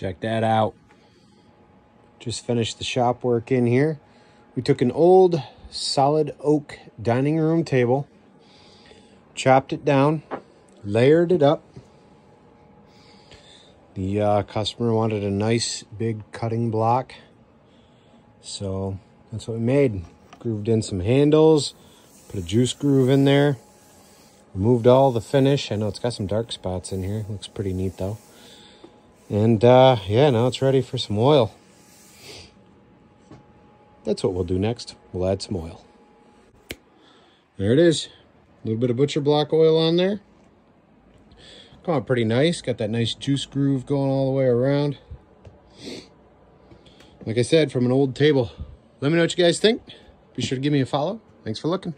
Check that out. Just finished the shop work in here. We took an old solid oak dining room table, chopped it down, layered it up. The uh, customer wanted a nice big cutting block. So that's what we made. Grooved in some handles, put a juice groove in there, removed all the finish. I know it's got some dark spots in here. Looks pretty neat though. And uh, yeah, now it's ready for some oil. That's what we'll do next. We'll add some oil. There it is. A little bit of butcher block oil on there. Come out pretty nice. Got that nice juice groove going all the way around. Like I said, from an old table. Let me know what you guys think. Be sure to give me a follow. Thanks for looking.